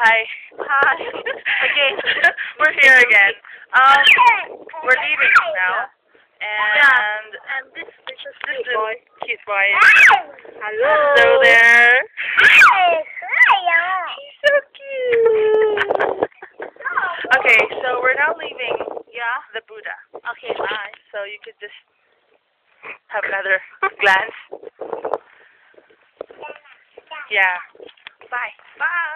Hi. Hi. again. we're here again. Um, we're leaving now, and And this is this cute is boy. cute boy. Hello. Hello there. He's so cute. Okay, so we're now leaving Yeah. the Buddha. Okay, bye. So you could just have another glance. Yeah. Bye. Bye.